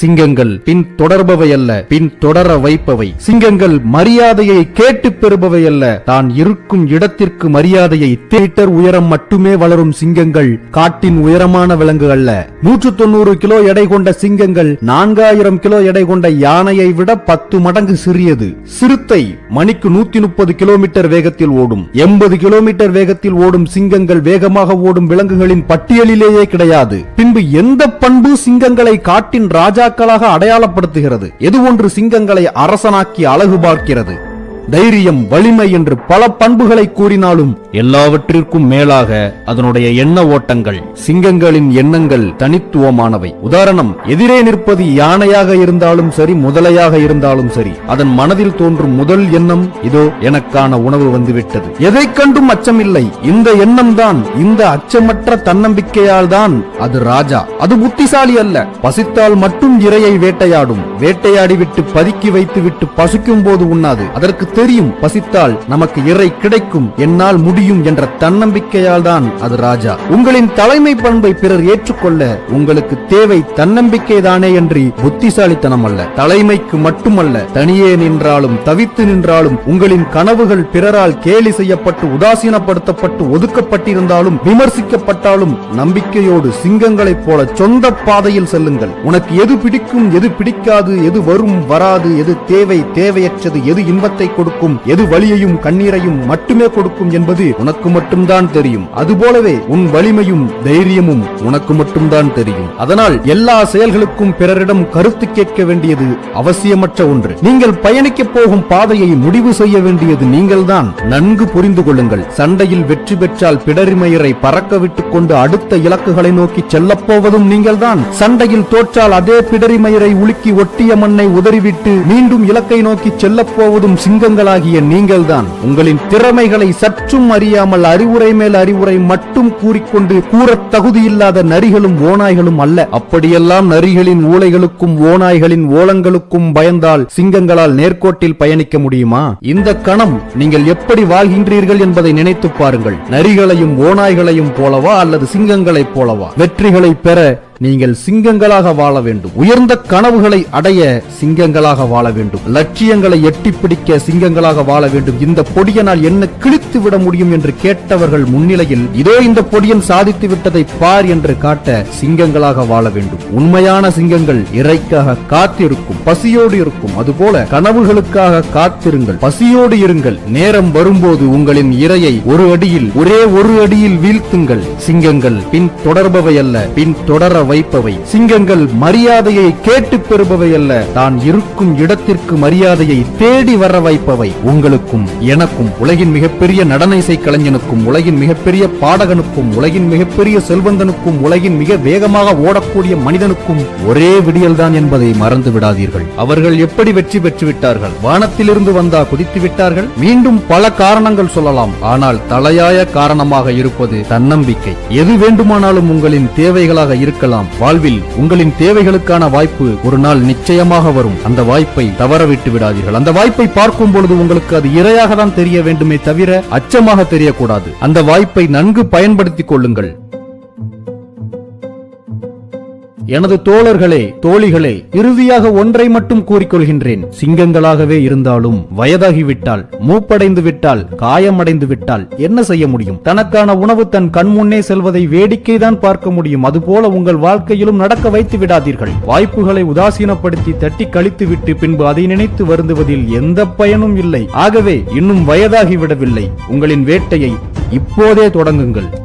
சிங்கங்கள் பின் தொடர்பவை அல்ல பின் தொடர வைப்பவை. சிங்கங்கள் மரியாதையை கேட்டு பெறுபவை அல்ல தான் இருக்கும் இடத்திற்கு மரியாதையை மீட்டர் உயரம் மட்டுமே வளரும் சிங்கங்கள் காட்டின் உயரமான விலங்கு அல்ல. நூற்று தொண்ணூறு கிலோ எடை கொண்ட சிங்கங்கள் நான்காயிரம் கிலோ எடை கொண்ட யானையை விட பத்து மடங்கு சிறியது. சிறுத்தை மணிக்கு நூத்தி முப்பது கிலோமீட்டர் வேகத்தில் ஓடும். எண்பது கிலோமீட்டர் வேகத்தில் ஓடும் சிங்கங்கள் வேகமாக ஓடும் விலங்குகளின் பட்டியலிலேயே கிடையாது. பின்பு எந்த பண்பு சிங்கங்களை காட்டின் ராஜாக்களாக அடையாளப்படுத்துகிறது. எது ஒன்று சிங்கங்களை அரசனாக்கி அழகு பார்க்கிறது? தைரியம் வலிமை என்று பல பண்புகளை கூறினாலும் எல்லாவற்றிற்கும் மேலாக அதனுடைய எண்ண ஓட்டங்கள் சிங்கங்களின் எண்ணங்கள் தனித்துவமானவை. உதாரணம் எதிரே நிற்பது யானையாக இருந்தாலும் சரி முதலையாக இருந்தாலும் சரி அதன் மனதில் தோன்றும் முதல் எண்ணம் இதோ எனக்கான உணவு வந்துவிட்டது. எதை கண்டும் அச்சமில்லை. இந்த எண்ணம் தான் இந்த அச்சமற்ற தன்னம்பிக்கையால் தான் அது ராஜா. அது புத்திசாலி அல்ல. பசித்தால் மட்டும் இரையை வேட்டையாடும். வேட்டையாடி விட்டு பதுக்கி வைத்து விட்டு பசிக்கும் போது உண்ணாது. அதற்கு தெரியும் பசித்தால் நமக்கு இறை கிடைக்கும் என்னால் முடியும் என்ற தன்னம்பிக்கையால் தான் அது ராஜா. உங்களின் தலைமை பண்பை பிறர் ஏற்றுக்கொள்ள உங்களுக்கு தேவை தன்னம்பிக்கை தானே என்று புத்திசாலித்தனம் அல்ல. தலைமைக்கு மட்டுமல்ல தனியே நின்றாலும் தவித்து நின்றாலும் உங்களின் கனவுகள் பிறரால் கேலி செய்யப்பட்டு உதாசீனப்படுத்தப்பட்டு ஒதுக்கப்பட்டிருந்தாலும் விமர்சிக்கப்பட்டாலும் நம்பிக்கையோடு சிங்கங்களைப் போல சொந்த பாதையில் செல்லுங்கள். உனக்கு எது பிடிக்கும் எது பிடிக்காது எது வரும் வராது எது தேவை தேவையற்றது எது இன்பத்தை கொடுக்கும் எது வலியையும் கண்ணீரையும் மட்டுமே கொடுக்கும் என்பது உனக்கு மட்டும்தான் தெரியும். அதுபோலவே உன் வலிமையும் தைரியமும் உனக்கு மட்டும்தான் தெரியும். அதனால் எல்லா செயல்களுக்கும் பிறரிடம் கருத்து கேட்க வேண்டியது அவசியமற்ற ஒன்று. நீங்கள் பயணிக்க போகும் பாதையை முடிவு செய்ய வேண்டியது நீங்கள்தான். நன்கு புரிந்து கொள்ளுங்கள். சண்டையில் வெற்றி பெற்றால் பிடரிமயரை பறக்க விட்டுக் கொண்டு அடுத்த இலக்குகளை நோக்கி செல்லப்போவதும் நீங்கள்தான். சண்டையில் தோற்றால் அதே பிடரிமயரை உலுக்கி ஒட்டிய மண்ணை உதறிவிட்டு மீண்டும் இலக்கை நோக்கி செல்லப்போவதும் சிங்கம் சிங்கங்களாகிய நீங்கள்தான் உங்களின் திறமைகளை சற்றும் அறியாமல் அறிவுரை மேல் அறிவுரை மட்டும் கூறிக்கொண்டு கூற தகுதியில்லாத நரிகளும் ஓநாய்களும் அல்ல. அப்படியெல்லாம் நரிகளின் ஊளைகளுக்கும் ஓநாய்களின் ஓலங்களுக்கும் பயந்தால் சிங்கங்களால் நேர்கோட்டில் பயணிக்க முடியுமா? இந்த கணம் நீங்கள் எப்படி வாழ்கின்றீர்கள் என்பதை நினைத்து பாருங்கள். நரிகளையும் ஓநாய்களையும் போலவா அல்லது சிங்கங்களைப் போலவா? வெற்றிகளை பெற நீங்கள் சிங்கங்களாக வாழ வேண்டும். உயர்ந்த கனவுகளை அடைய சிங்கங்களாக வாழ வேண்டும். லட்சியங்களை எட்டிப் பிடிக்க சிங்கங்களாக வாழ வேண்டும். இந்த பொடியனால் என்ன கிழித்து விட முடியும் என்று கேட்டவர்கள் முன்னிலையில் இதோ இந்த பொடியன் சாதித்து விட்டதை பார் என்று காட்ட சிங்கங்களாக வாழ வேண்டும். உண்மையான சிங்கங்கள் இறைக்காக காத்திருக்கும் பசியோடு இருக்கும். அதுபோல கனவுகளுக்காக காத்திருங்கள் பசியோடு இருங்கள். நேரம் வரும்போது உங்களின் இரையை ஒரு அடியில் ஒரே ஒரு அடியில் வீழ்த்துங்கள். சிங்கங்கள் பின் தொடர்பவை அல்ல பின் தொடர வைப்பவை. சிங்கங்கள் மரியாதையை கேட்டு பெறுபவை அல்ல. தான் இருக்கும் இடத்திற்கு மரியாதையை தேடி வர வைப்பவை. உங்களுக்கும் எனக்கும் உலகின் மிகப்பெரிய நடன இசை கலைஞனுக்கும் உலகின் மிகப்பெரிய பாடகனுக்கும் உலகின் மிகப்பெரிய செல்வந்தனுக்கும் உலகின் மிக வேகமாக ஓடக்கூடிய மனிதனுக்கும் ஒரே விடியல்தான் என்பதை மறந்து விடாதீர்கள். அவர்கள் எப்படி வெற்றி பெற்று விட்டார்கள் வானத்திலிருந்து வந்தா குதித்து விட்டார்கள் மீண்டும் பல காரணங்கள் சொல்லலாம். ஆனால் தலையாய காரணமாக இருப்பது தன்னம்பிக்கை. எது வேண்டுமானாலும் உங்களின் தேவைகளாக இருக்கலாம். வாழ்வில் உங்களின் தேவைகளுக்கான வாய்ப்பு ஒரு நாள் நிச்சயமாக வரும். அந்த வாய்ப்பை தவறவிட்டு விடாதீர்கள். அந்த வாய்ப்பை பார்க்கும் பொழுது உங்களுக்கு அது இரையாக தான் தெரிய வேண்டுமே தவிர அச்சமாக தெரியக்கூடாது. அந்த வாய்ப்பை நன்கு பயன்படுத்திக் கொள்ளுங்கள். எனது தோழர்களே தோழிகளே இறுதியாக ஒன்றை மட்டும் கூறிக்கொள்கின்றேன். சிங்கங்களாகவே இருந்தாலும் வயதாகிவிட்டால் மூப்படைந்து விட்டால் காயமடைந்து விட்டால் என்ன செய்ய முடியும்? தனக்கான உணவு தன் கண் முன்னே செல்வதை வேடிக்கைதான் பார்க்க முடியும். அதுபோல உங்கள் வாழ்க்கையிலும் நடக்க வைத்து விடாதீர்கள். வாய்ப்புகளை உதாசீனப்படுத்தி தட்டி கழித்து விட்டு பின்பு அதை நினைத்து வருந்துவதில் எந்த பயனும் இல்லை. ஆகவே இன்னும் வயதாகிவிடவில்லை உங்களின் வேட்டையை இப்போதே தொடங்குங்கள்.